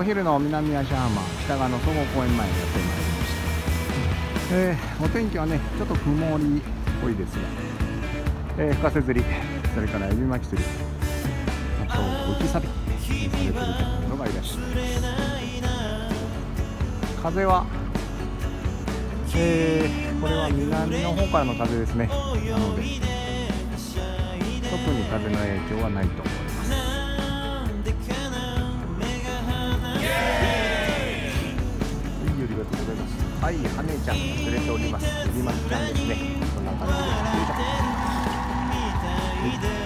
お昼の南足浜北側の総合公園前にやってまいりました、えー、お天気はねちょっと曇りっぽいですが、えー、深瀬釣りそれからエビ巻き釣りあと浮きサビされてるのがいらっしゃいます風はえー、これは南の方からの風ですね。なので特に風の影響はないと。思いますりがとうございます。はい羽根ちゃんが釣れております。エビマキちゃんですね。こんな感じで。